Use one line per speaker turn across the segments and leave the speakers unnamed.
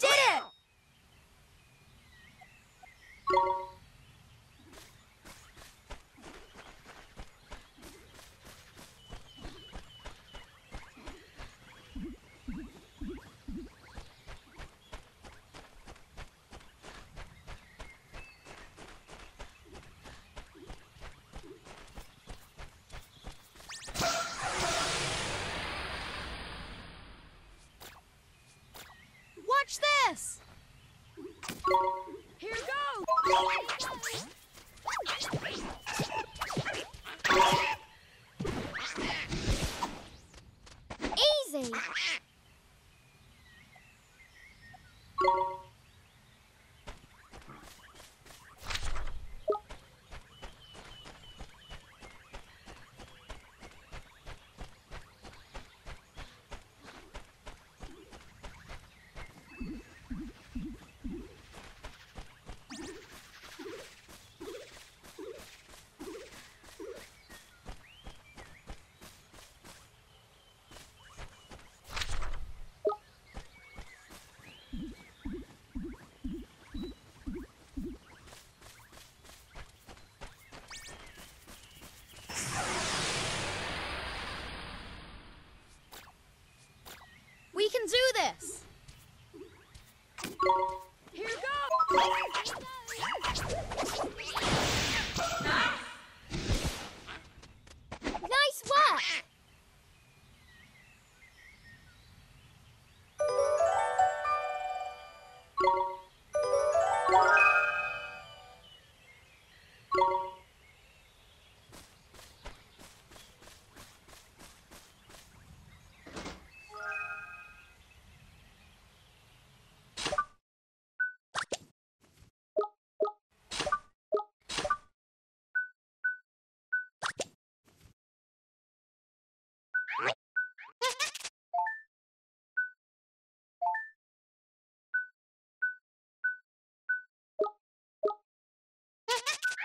チェル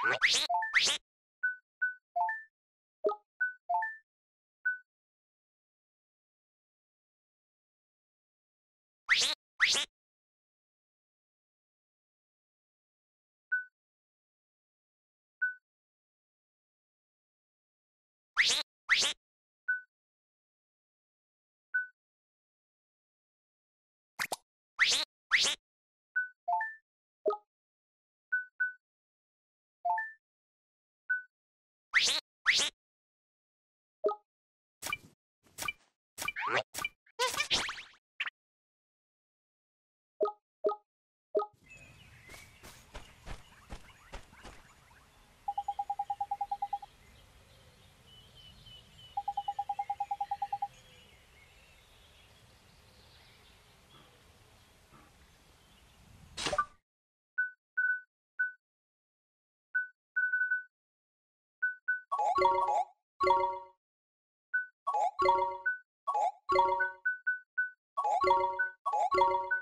はっ! Thank you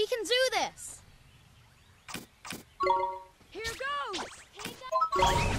We can do this! Here goes!